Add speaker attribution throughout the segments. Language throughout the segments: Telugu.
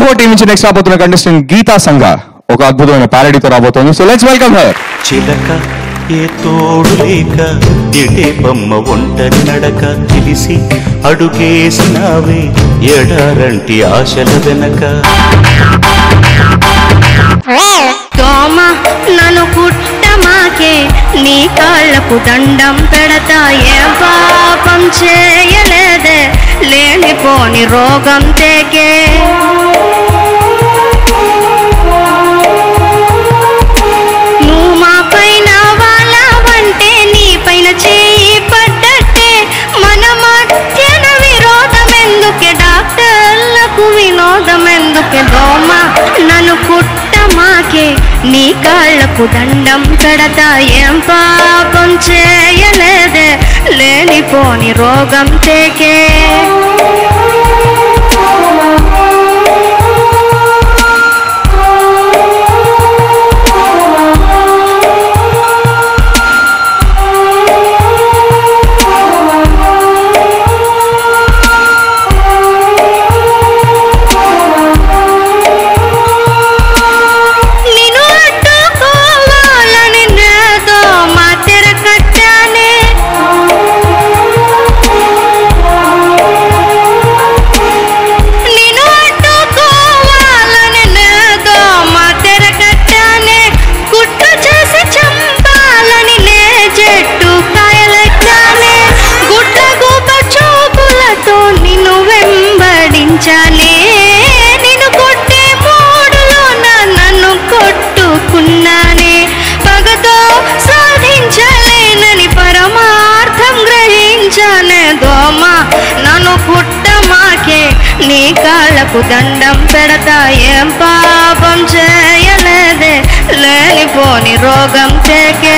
Speaker 1: ఓహో టీం నుంచి నెక్స్ట్ రాబోతున్న కంటెస్టెంట్ గీతా సంఘ ఒక అద్భుతమైన ప్యారడీతో రాబోతోంది. సో లెట్స్ వెల్కమ్ హర్
Speaker 2: చిలక ఏ తోడు లేక ఎటే బొమ్మ ఒంటరి నడక తెలిసి అడుగేసినావే ఎడారంటి ఆశల వెనక.
Speaker 3: దోమ నన్ను కుట్టమాకే నీ కాళ్ళకు దండం పెడతా ఏం పాపం చేయలేదే లేనిపోని రోగం తెగే నీ కాళ్ళకు దండం పెడతా ఏం పాపం చేయలేదే? లేనిపోని రోగం తేకే దోమ. నన్ను పుట్టమాకే నీ కాళ్ళకు దండం పెడతా. ఏం పాపం చేయలేదే లేనిపోని రోగం చేకే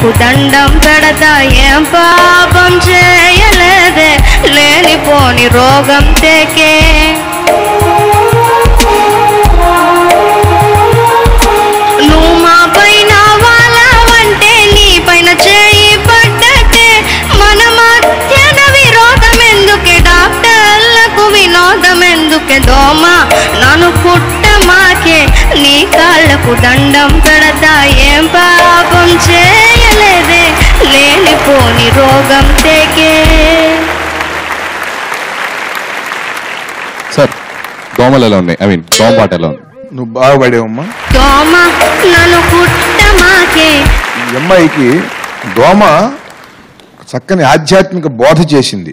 Speaker 3: కాళ్ళకు దండం పెడతా ఏం పాపం చేయలేదే లేనిపోని రోగం తెకే. నువ్వు మా పైన వాళ్ళవంటే నీ పైన చేయి పడ్డటే మన మధ్యన విరోధం ఎందుకే డాక్టర్లకు వినోదం ఎందుకే దోమ నన్ను పుట్టమాకే నీ కాళ్ళకు దండం పెడతా ఏం పాపం చే లేనిపోని రోగం తెగే.
Speaker 1: సార్ దోమలు ఎలా ఉన్నాయి? ఐ మీన్ దోమ పాట ఎలా ఉంది?
Speaker 4: నువ్వు బాగా పడేవమ్మా.
Speaker 3: దోమ నన్ను పుట్టమాకే
Speaker 4: ఈ అమ్మాయికి దోమ చక్కని ఆధ్యాత్మిక బోధ చేసింది.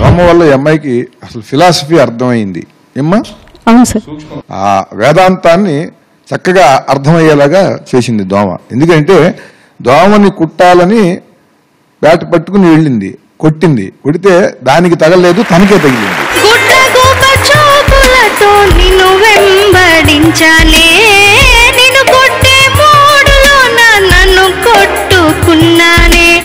Speaker 4: దోమ వల్ల ఈ అమ్మాయికి అసలు ఫిలాసఫీ అర్థమైంది. ఏమ్మా?
Speaker 3: అవును సార్.
Speaker 4: ఆ వేదాంతాన్ని చక్కగా అర్థమయ్యేలాగా చేసింది దోమ. ఎందుకంటే దోమని కుట్టాలని బ్యాట్ పట్టుకుని వెళ్ళింది. కొట్టింది. కొడితే దానికి తగలేదు తనకే తగిలింది.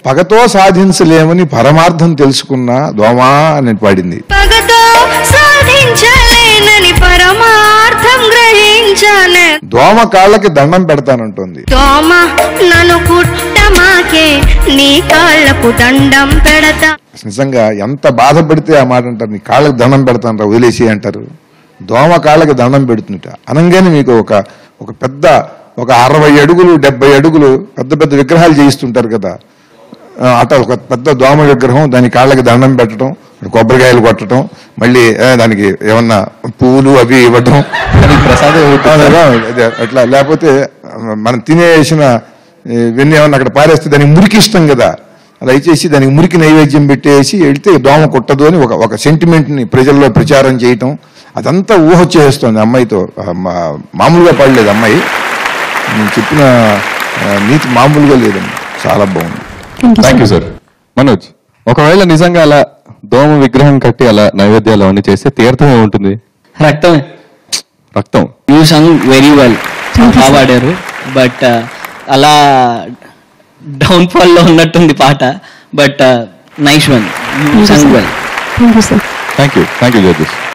Speaker 4: పగతో సాధించలేమని పరమార్థం తెలుసుకున్న దోమా అని పాడింది
Speaker 3: పగతో సాధించలేనని గ్రహించానే
Speaker 4: దోమ కాళ్ళకి దండం పెడతానంటుంది.
Speaker 3: దోమ నన్ను కుట్టమాకే నీ కాళ్ళకు దండం పెడతా.
Speaker 4: నిజంగా ఎంత బాధపడితే ఆ మాట అంటారు నీ కాళ్ళకి దండం పెడతాను వదిలేసి అంటారు. దోమ కాళ్ళకి దండం పెడుతుంట. అనగానే మీకు ఒక ఒక పెద్ద ఒక అరవై అడుగులు డెబ్బై అడుగులు పెద్ద పెద్ద విగ్రహాలు చేయిస్తుంటారు కదా. అట ఒక పెద్ద దోమ విగ్రహం దాని కాళ్ళకి దండం పెట్టడం కొబ్బరికాయలు కొట్టడం మళ్ళీ దానికి ఏమన్నా పువ్వులు అవి ఇవ్వటం.
Speaker 1: ప్రసాదం
Speaker 4: అట్లా. లేకపోతే మనం తినేసిన ఇవన్నీ ఏమన్నా అక్కడ పారేస్తే దానికి మురికి ఇష్టం కదా. దయచేసి దానికి మురికి నైవేద్యం పెట్టేసి వెళ్తే దోమ కొట్టదు అని ఒక ఒక సెంటిమెంట్ని ప్రజల్లో ప్రచారం చేయటం. అదంతా ఊహ చేస్తుంది అమ్మాయితో. మామూలుగా పడలేదు అమ్మాయి. నేను చెప్పిన నీతి మామూలుగా లేదండి. చాలా బాగుంది.
Speaker 1: థ్యాంక్ యూ సార్ మనోజ్ ఒకవేళ నిజంగా అలా దోమ విగ్రహం కట్టి అలా నైవేద్యాలు అవన్నీ చేస్తే తీర్థం ఏముంటుంది?
Speaker 5: రక్తమే.
Speaker 1: రక్తం.
Speaker 5: యూ సంగ్ వెరీ వెల్ బాగా పాడారు బట్ అలా డౌన్ఫాల్లో ఉన్నట్టుంది పాట but nice one. You sung well.
Speaker 6: Thank you sir
Speaker 1: thank you thank you judges